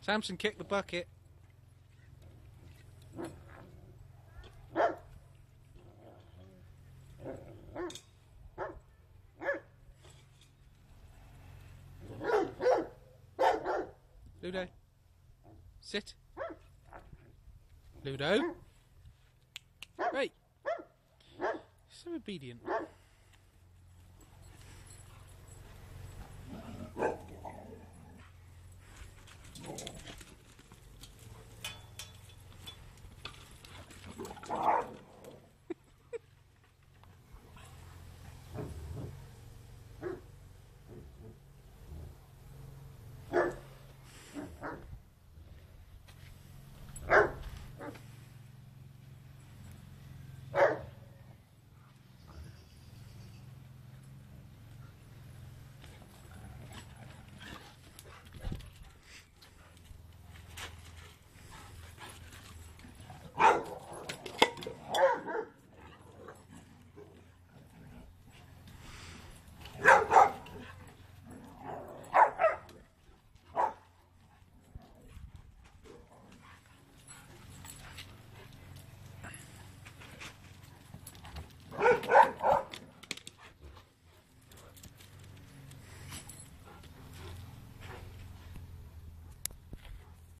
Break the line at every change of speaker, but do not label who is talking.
Samson, kicked the bucket. Ludo. Sit. Ludo. Great. So obedient.